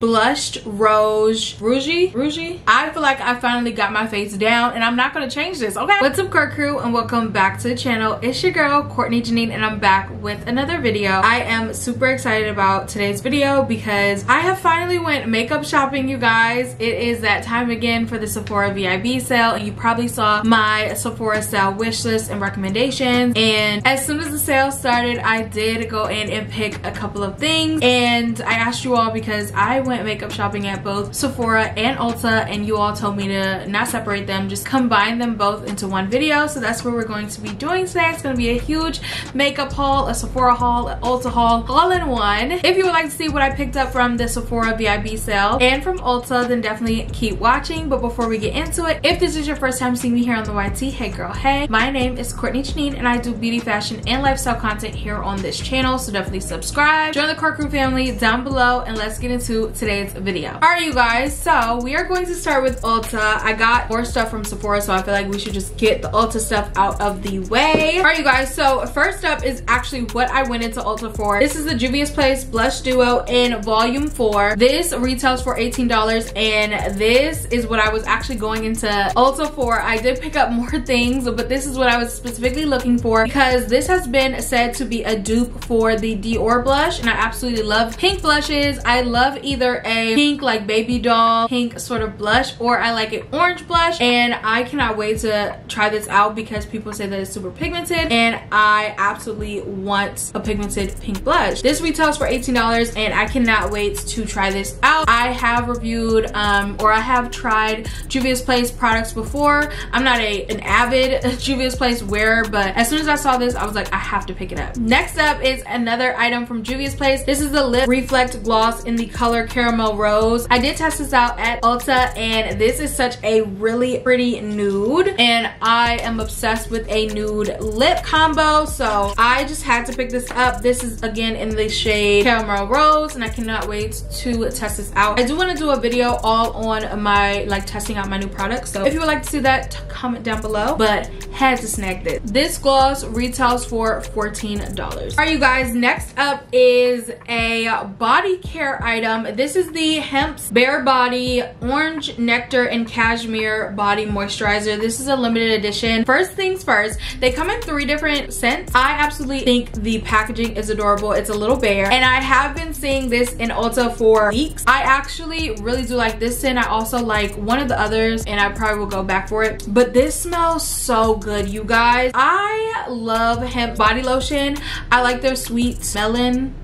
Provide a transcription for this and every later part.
blushed rose rouge rouge i feel like i finally got my face down and i'm not to change this okay? What's up core crew and welcome back to the channel. It's your girl courtney jinean and i'm back with another video. I am super excited about today's video because i have finally went makeup shopping you guys. It is that time again for the sephora vib sale and you probably saw my sephora sale wish list and recommendations. And as soon as the sale started i did go in and pick a couple of things. And i asked you all because i went makeup shopping at both Sephora and Ulta and you all told me to not separate them, just combine them both into one video. So that's what we're going to be doing today. It's going to be a huge makeup haul, a Sephora haul, an Ulta haul, all in one. If you would like to see what I picked up from the Sephora VIB sale and from Ulta, then definitely keep watching. But before we get into it, if this is your first time seeing me here on the YT, hey girl, hey. My name is Courtney Jinean and I do beauty, fashion, and lifestyle content here on this channel. So definitely subscribe, join the Core Crew family down below, and let's get into today's video. All right, you guys, so we are going to start with Ulta. I got more stuff from Sephora, so I feel like we should just get the Ulta stuff out of the way. All right, you guys, so first up is actually what I went into Ulta for. This is the Juvia's Place Blush Duo in Volume 4. This retails for $18, and this is what I was actually going into Ulta for. I did pick up more things, but this is what I was specifically looking for because this has been said to be a dupe for the Dior blush, and I absolutely love pink blushes. I love either a pink like baby doll pink sort of blush or I like an orange blush and I cannot wait to try this out because people say that it's super pigmented and I absolutely want a pigmented pink blush. This retails for $18 and I cannot wait to try this out. I have reviewed um, or I have tried Juvia's Place products before. I'm not a an avid Juvia's Place wearer but as soon as I saw this I was like I have to pick it up. Next up is another item from Juvia's Place. This is the Lip Reflect Gloss in the color Caramel Rose. I did test this out at Ulta and this is such a really pretty nude and I am obsessed with a nude lip combo so I just had to pick this up. This is again in the shade Caramel Rose and I cannot wait to test this out. I do want to do a video all on my like testing out my new products so if you would like to see that comment down below but had to snag this. This gloss retails for $14. All right you guys next up is a body care item. This is the Hempz Bare Body Orange Nectar and Cashmere Body Moisturizer. This is a limited edition. First things first, they come in three different scents. I absolutely think the packaging is adorable. It's a little bear. And I have been seeing this in Ulta for weeks. I actually really do like this scent. I also like one of the others and I probably will go back for it. But this smells so good, you guys. I love Hempz body lotion. I like their sweet melon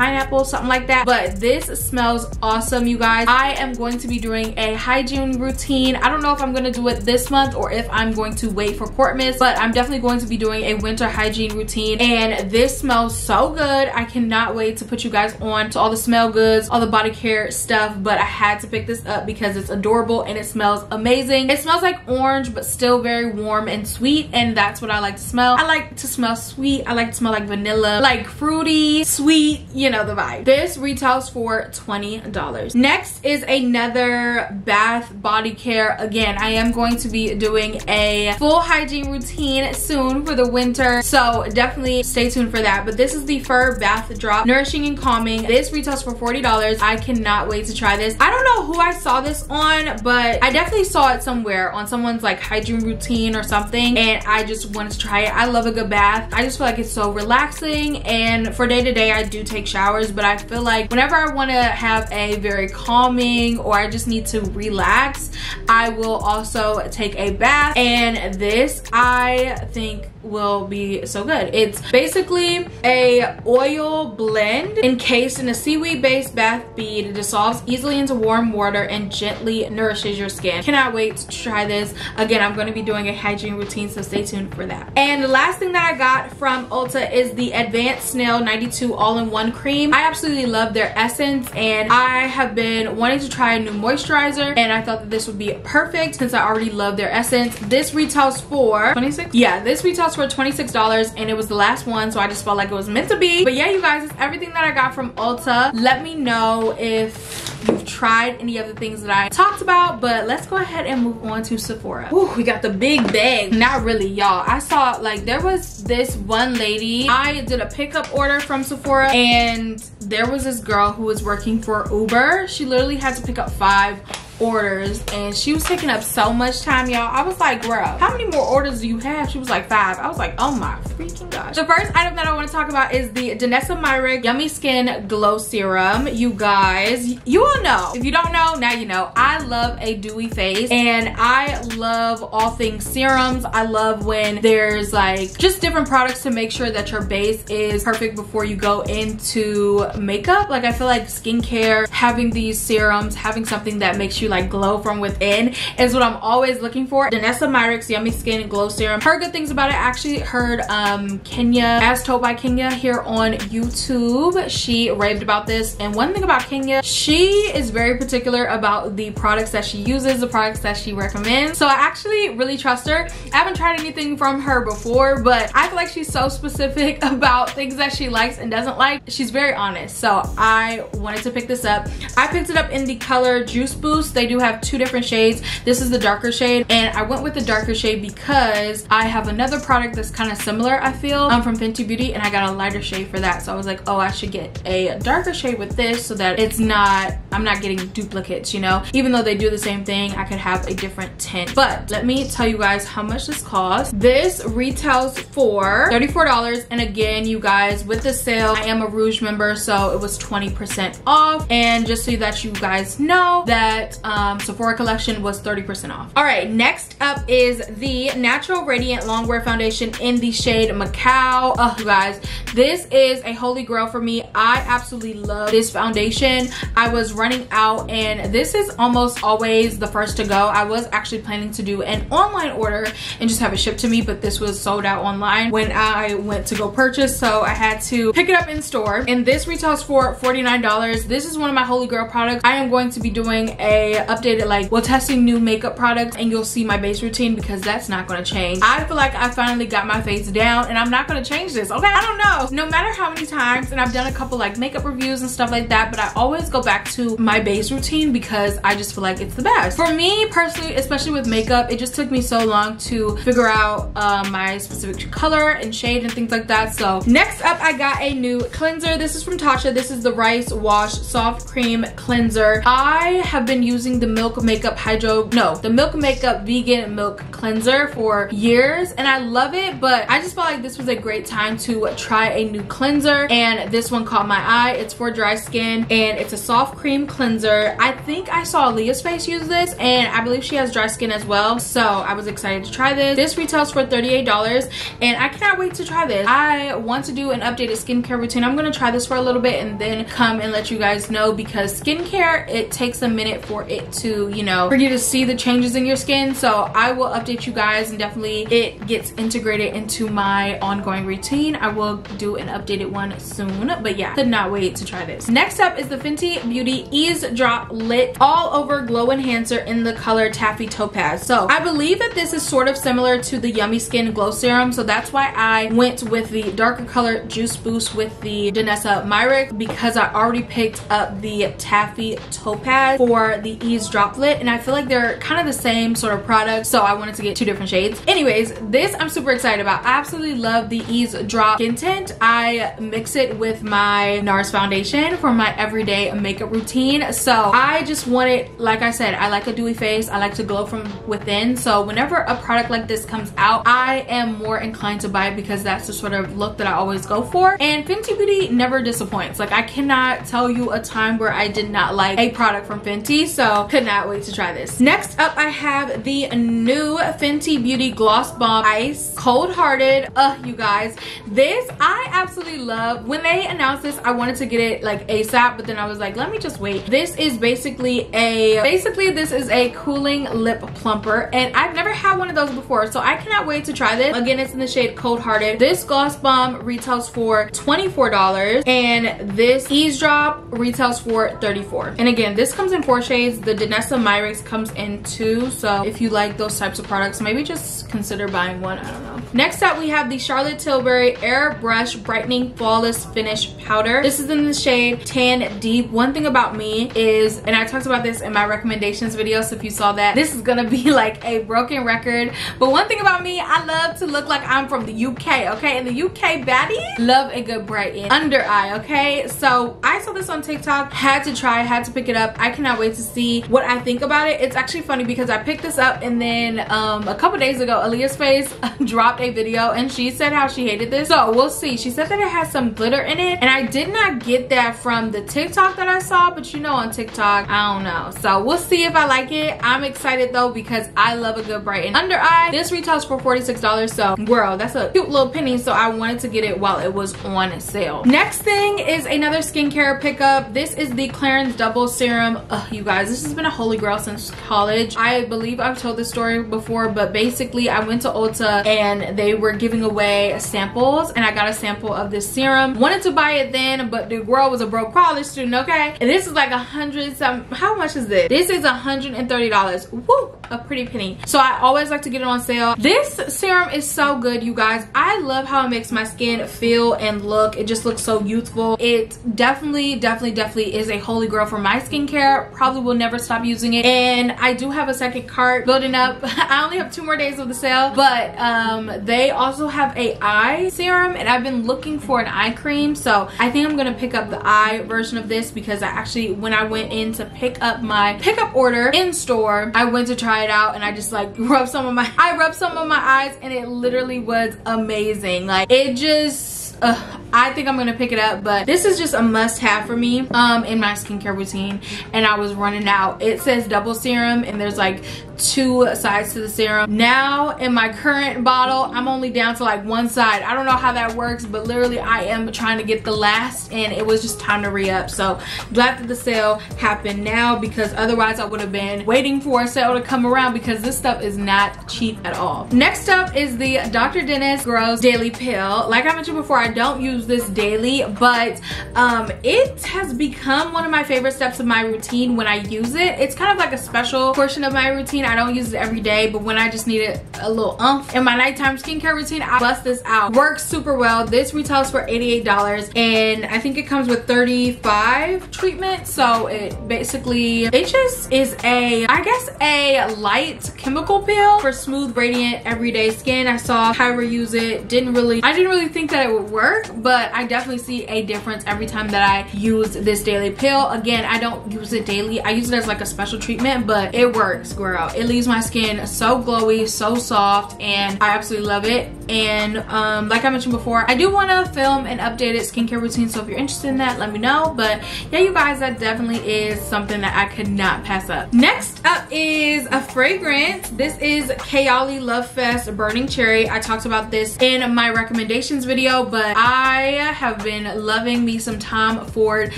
pineapple, something like that. But this smells awesome, you guys. I am going to be doing a hygiene routine. I don't know if I'm gonna do it this month or if I'm going to wait for court Portmas, but I'm definitely going to be doing a winter hygiene routine. And this smells so good. I cannot wait to put you guys on to all the smell goods, all the body care stuff, but I had to pick this up because it's adorable and it smells amazing. It smells like orange, but still very warm and sweet. And that's what I like to smell. I like to smell sweet. I like to smell like vanilla, like fruity, sweet, you know the vibe. This retails for $20. Next is another bath body care. Again, I am going to be doing a full hygiene routine soon for the winter. So definitely stay tuned for that. But this is the Fur Bath Drop Nourishing and Calming. This retails for $40. I cannot wait to try this. I don't know who I saw this on, but I definitely saw it somewhere on someone's like hygiene routine or something. And I just wanted to try it. I love a good bath. I just feel like it's so relaxing. And for day to day, I do take showers, but I feel like whenever I want to have a very calming or I just need to relax, I will also take a bath. And this, I think will be so good. It's basically a oil blend encased in a seaweed based bath bead. It dissolves easily into warm water and gently nourishes your skin. Cannot wait to try this. Again, I'm going to be doing a hygiene routine so stay tuned for that. And the last thing that I got from Ulta is the Advanced Snail 92 all-in-one cream. I absolutely love their essence and I have been wanting to try a new moisturizer and I thought that this would be perfect since I already love their essence. This retails for 26 Yeah, this retails for $26 and it was the last one so I just felt like it was meant to be. But yeah, you guys, it's everything that I got from Ulta. Let me know if you've tried any of the things that I talked about, but let's go ahead and move on to Sephora. Ooh, we got the big bag. Not really, y'all. I saw like there was this one lady. I did a pickup order from Sephora and there was this girl who was working for Uber. She literally had to pick up five orders and she was taking up so much time y'all. I was like girl how many more orders do you have? She was like five. I was like oh my freaking gosh. The first item that i want to talk about is the danessa myrick yummy skin glow serum. You guys you all know. If you don't know now you know. I love a dewy face and i love all things serums. I love when there's like just different products to make sure that your base is perfect before you go into makeup. Like i feel like skincare having these serums having something that makes you like glow from within is what I'm always looking for. Danessa Myricks Yummy Skin Glow Serum. Heard good things about it. I actually heard um, Kenya, as told by Kenya here on YouTube. She raved about this. And one thing about Kenya, she is very particular about the products that she uses, the products that she recommends. So I actually really trust her. I haven't tried anything from her before, but I feel like she's so specific about things that she likes and doesn't like. She's very honest. So I wanted to pick this up. I picked it up in the color Juice Boost they do have two different shades. This is the darker shade and I went with the darker shade because I have another product that's kind of similar, I feel, um, from Fenty Beauty and I got a lighter shade for that. So I was like, oh, I should get a darker shade with this so that it's not, I'm not getting duplicates, you know? Even though they do the same thing, I could have a different tint. But let me tell you guys how much this costs. This retails for $34 and again, you guys, with the sale, I am a Rouge member, so it was 20% off. And just so that you guys know that um, Sephora collection was 30% off. All right, next up is the Natural Radiant Longwear Foundation in the shade Macao. Oh, guys, this is a holy grail for me. I absolutely love this foundation. I was running out and this is almost always the first to go. I was actually planning to do an online order and just have it shipped to me, but this was sold out online when I went to go purchase, so I had to pick it up in store. And this retails for $49. This is one of my holy grail products. I am going to be doing a updated like well testing new makeup products and you'll see my base routine because that's not going to change. I feel like i finally got my face down and i'm not going to change this okay? I don't know. No matter how many times and i've done a couple like makeup reviews and stuff like that but i always go back to my base routine because i just feel like it's the best. For me personally especially with makeup it just took me so long to figure out uh, my specific color and shade and things like that so. Next up i got a new cleanser. This is from tatcha this is the rice wash soft cream cleanser. I have been using the Milk Makeup Hydro, no, the Milk Makeup Vegan Milk Cleanser for years and I love it, but I just felt like this was a great time to try a new cleanser and this one caught my eye. It's for dry skin and it's a soft cream cleanser. I think I saw Leah's face use this and I believe she has dry skin as well. So I was excited to try this. This retails for $38 and I cannot wait to try this. I want to do an updated skincare routine. I'm gonna try this for a little bit and then come and let you guys know because skincare, it takes a minute for it to you know for you to see the changes in your skin. So i will update you guys and definitely it gets integrated into my ongoing routine. I will do an updated one soon but yeah could not wait to try this. Next up is the fenty beauty eaze drop lit all over glow enhancer in the color taffy topaz. So i believe that this is sort of similar to the yummy skin glow serum. So that's why i went with the darker color juice boost with the danessa myrick because i already picked up the taffy topaz for the Eaze Drop Lit and I feel like they're kind of the same sort of product so I wanted to get two different shades. Anyways, this I'm super excited about. I absolutely love the Eaze Drop Skin Tint. I mix it with my NARS foundation for my everyday makeup routine. So I just wanted, like I said, I like a dewy face. I like to glow from within. So whenever a product like this comes out, I am more inclined to buy it because that's the sort of look that I always go for. And Fenty Beauty never disappoints. Like I cannot tell you a time where I did not like a product from Fenty. So could not wait to try this. Next up, I have the new Fenty Beauty Gloss Bomb Ice Cold Hearted. Ugh, you guys. This, I absolutely love. When they announced this, I wanted to get it like ASAP, but then I was like, let me just wait. This is basically a, basically this is a cooling lip plumper, and I've never had one of those before, so I cannot wait to try this. Again, it's in the shade Cold Hearted. This Gloss Bomb retails for $24, and this Eaze Drop retails for 34. And again, this comes in four shades. The Danessa Myricks comes in two. So if you like those types of products, maybe just consider buying one. I don't know. Next up, we have the Charlotte Tilbury Airbrush Brightening Flawless Finish Powder. This is in the shade Tan Deep. One thing about me is, and I talked about this in my recommendations video, so if you saw that, this is gonna be like a broken record. But one thing about me, I love to look like I'm from the UK, okay? In the UK, baddie, love a good brighten under eye, okay? So I saw this on TikTok, had to try, had to pick it up. I cannot wait to see what I think about it. It's actually funny because I picked this up and then um, a couple days ago, Aaliyah's Face dropped a video and she said how she hated this. So we'll see. She said that it has some glitter in it and I did not get that from the TikTok that I saw, but you know on TikTok, I don't know. So we'll see if I like it. I'm excited though because I love a good brighten under eye. This retails for $46. So girl, that's a cute little penny. So I wanted to get it while it was on sale. Next thing is another skincare pickup. This is the Clarins Double Serum. Ugh, you guys, this has been a holy grail since college. I believe I've told this story before, but basically I went to Ulta and they were giving away samples and I got a sample of this serum. Wanted to buy it then, but the girl was a broke college student, okay? And this is like a hundred some, how much is this? This is $130. Woo, a pretty penny. So I always like to get it on sale. This serum is so good, you guys. I love how it makes my skin feel and look. It just looks so youthful. It definitely, definitely, definitely is a holy grail for my skincare. Probably will never stop using it. And I do have a second cart building up. I only have two more days of the sale, but um, they also have a eye serum and I've been looking for an eye cream. So I think I'm gonna pick up the eye version of this because I actually, when I went in to pick up my pickup order in store, I went to try it out and I just like rubbed some of my, I rubbed some of my eyes and it literally was amazing. Like it just, uh, I think I'm gonna pick it up but this is just a must have for me um, in my skincare routine and I was running out it says double serum and there's like two sides to the serum. Now in my current bottle I'm only down to like one side. I don't know how that works but literally I am trying to get the last and it was just time to re-up. So glad that the sale happened now because otherwise I would have been waiting for a sale to come around because this stuff is not cheap at all. Next up is the Dr. Dennis Gross Daily Peel. Like I mentioned before I don't use this daily but um, it has become one of my favorite steps of my routine when I use it. It's kind of like a special portion of my routine I don't use it every day, but when I just need it a little umph in my nighttime skincare routine, I bust this out. Works super well. This retails for $88 and I think it comes with 35 treatments. So it basically, it just is a, I guess a light chemical peel for smooth, radiant, everyday skin. I saw Kyra use it. Didn't really, I didn't really think that it would work, but I definitely see a difference every time that I use this daily peel. Again, I don't use it daily. I use it as like a special treatment, but it works, girl. It leaves my skin so glowy, so soft, and I absolutely love it. And um, like I mentioned before, I do want to film an updated skincare routine, so if you're interested in that, let me know. But yeah, you guys, that definitely is something that I could not pass up. Next up is a fragrance. This is Kayali Love Fest Burning Cherry. I talked about this in my recommendations video, but I have been loving me some Tom Ford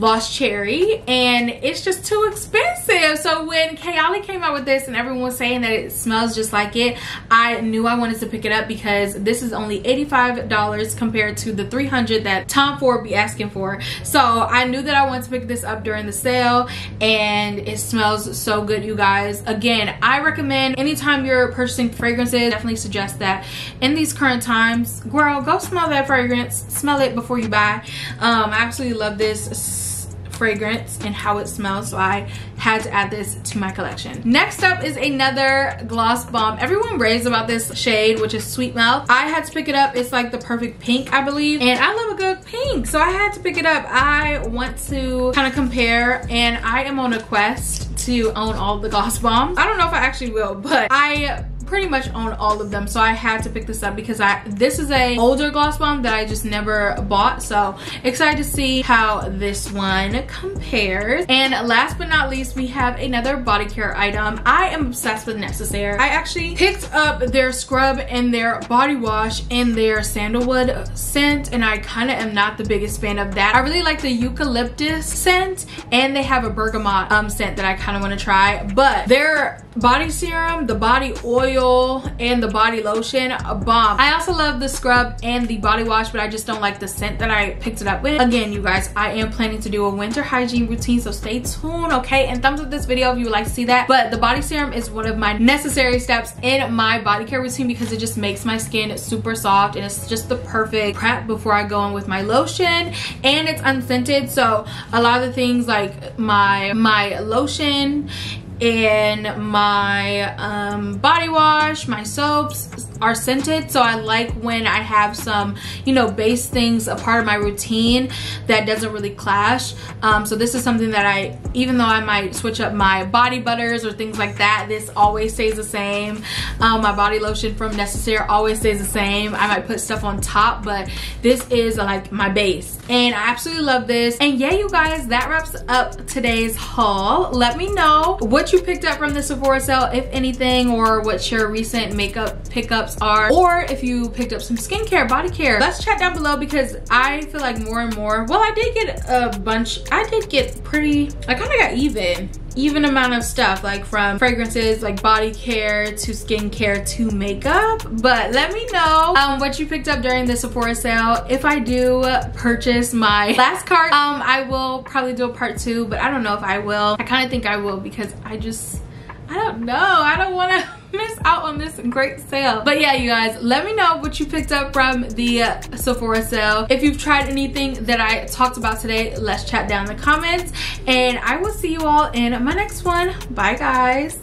Lost Cherry, and it's just too expensive. So when Kayali came out with this and everyone was saying that it smells just like it, I knew I wanted to pick it up because this is only $85 compared to the 300 that Tom Ford be asking for. So I knew that I wanted to pick this up during the sale and it smells so good, you guys. Again, I recommend anytime you're purchasing fragrances, definitely suggest that in these current times, girl, go smell that fragrance. Smell it before you buy. Um, I absolutely love this fragrance and how it smells so I had to add this to my collection. Next up is another gloss bomb. Everyone raves about this shade which is Sweet Mouth. I had to pick it up. It's like the perfect pink I believe and I love a good pink so I had to pick it up. I want to kind of compare and I am on a quest to own all the gloss bombs. I don't know if I actually will but I pretty much own all of them so I had to pick this up because I this is a older gloss bomb that I just never bought so excited to see how this one compares. And last but not least we have another body care item. I am obsessed with Necessaire. I actually picked up their scrub and their body wash in their sandalwood scent and I kind of am not the biggest fan of that. I really like the eucalyptus scent and they have a bergamot um, scent that I kind of want to try but their body serum the body oil oil and the body lotion, a bomb. I also love the scrub and the body wash, but I just don't like the scent that I picked it up with. Again, you guys, I am planning to do a winter hygiene routine, so stay tuned, okay? And thumbs up this video if you would like to see that. But the body serum is one of my necessary steps in my body care routine because it just makes my skin super soft and it's just the perfect prep before I go in with my lotion and it's unscented so a lot of the things like my my lotion and my um, body wash, my soaps are scented. So I like when I have some, you know, base things a part of my routine that doesn't really clash. Um, so this is something that I, even though I might switch up my body butters or things like that, this always stays the same. Um, my body lotion from Necessaire always stays the same. I might put stuff on top, but this is like my base. And I absolutely love this. And yeah, you guys, that wraps up today's haul. Let me know what you picked up from the Sephora sale, if anything, or what's your recent makeup pickups are, or if you picked up some skincare, body care. Let's chat down below because I feel like more and more, well, I did get a bunch, I did get pretty, I kind of got even even amount of stuff like from fragrances like body care to skincare to makeup but let me know um, what you picked up during the Sephora sale if I do purchase my last cart um, I will probably do a part two but I don't know if I will I kind of think I will because I just I don't know I don't want to miss out on this great sale. But yeah, you guys, let me know what you picked up from the Sephora sale. If you've tried anything that I talked about today, let's chat down in the comments. And I will see you all in my next one. Bye, guys.